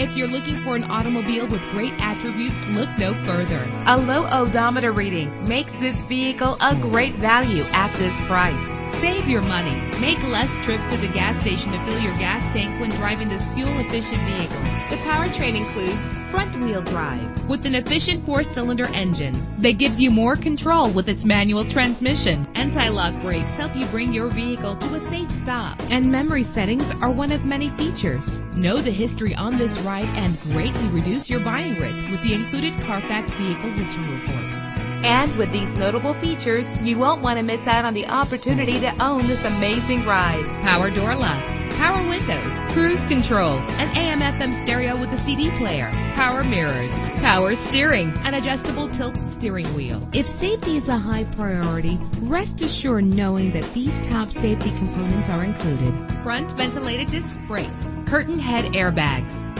If you're looking for an automobile with great attributes, look no further. A low odometer reading makes this vehicle a great value at this price. Save your money. Make less trips to the gas station to fill your gas tank when driving this fuel-efficient vehicle. The powertrain includes front-wheel drive with an efficient four-cylinder engine that gives you more control with its manual transmission. Anti-lock brakes help you bring your vehicle to a safe stop. And memory settings are one of many features. Know the history on this ride and greatly reduce your buying risk with the included Carfax Vehicle History Report. And with these notable features, you won't want to miss out on the opportunity to own this amazing ride. Power door locks, power windows, cruise control, an AM FM stereo with a CD player, power mirrors, power steering, an adjustable tilt steering wheel. If safety is a high priority, rest assured knowing that these top safety components are included. Front ventilated disc brakes, curtain head airbags,